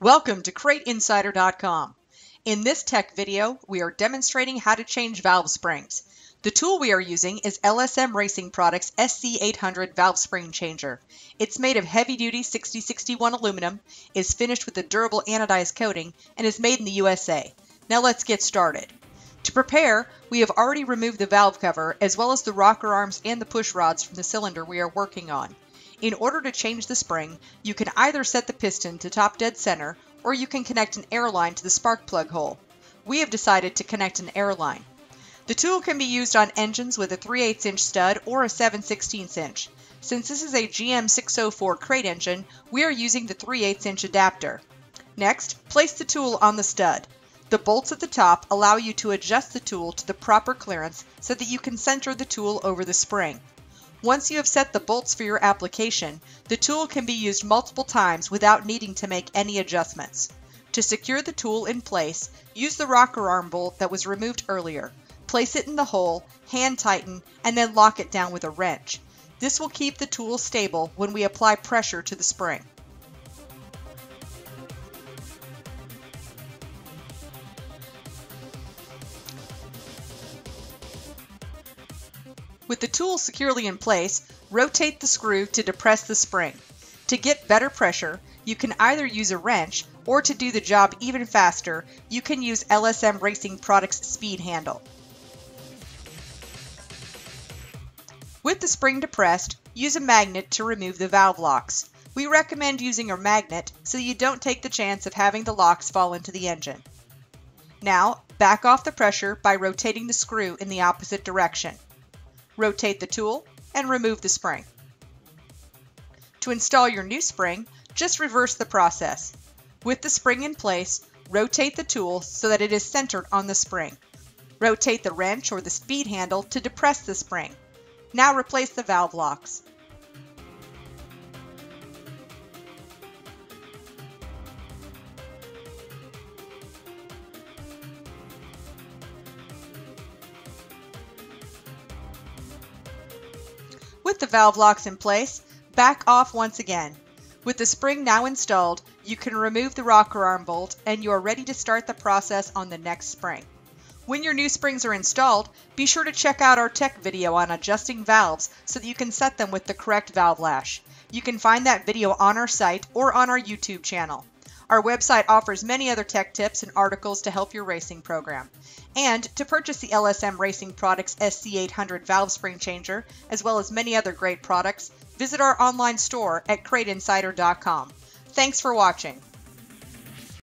Welcome to CrateInsider.com. In this tech video, we are demonstrating how to change valve springs. The tool we are using is LSM Racing Products SC800 Valve Spring Changer. It's made of heavy-duty 6061 aluminum, is finished with a durable anodized coating, and is made in the USA. Now let's get started. To prepare, we have already removed the valve cover as well as the rocker arms and the push rods from the cylinder we are working on. In order to change the spring, you can either set the piston to top dead center or you can connect an air line to the spark plug hole. We have decided to connect an air line. The tool can be used on engines with a 3 8 inch stud or a 7 16 inch. Since this is a GM 604 crate engine, we are using the 3 8 inch adapter. Next, place the tool on the stud. The bolts at the top allow you to adjust the tool to the proper clearance so that you can center the tool over the spring. Once you have set the bolts for your application, the tool can be used multiple times without needing to make any adjustments. To secure the tool in place, use the rocker arm bolt that was removed earlier. Place it in the hole, hand tighten, and then lock it down with a wrench. This will keep the tool stable when we apply pressure to the spring. With the tool securely in place, rotate the screw to depress the spring. To get better pressure, you can either use a wrench or to do the job even faster, you can use LSM Racing Products speed handle. With the spring depressed, use a magnet to remove the valve locks. We recommend using a magnet so you don't take the chance of having the locks fall into the engine. Now, back off the pressure by rotating the screw in the opposite direction rotate the tool, and remove the spring. To install your new spring, just reverse the process. With the spring in place, rotate the tool so that it is centered on the spring. Rotate the wrench or the speed handle to depress the spring. Now replace the valve locks. The valve locks in place, back off once again. With the spring now installed, you can remove the rocker arm bolt and you are ready to start the process on the next spring. When your new springs are installed, be sure to check out our tech video on adjusting valves so that you can set them with the correct valve lash. You can find that video on our site or on our YouTube channel. Our website offers many other tech tips and articles to help your racing program. And to purchase the LSM Racing Products SC800 valve spring changer, as well as many other great products, visit our online store at crateinsider.com. Thanks for watching.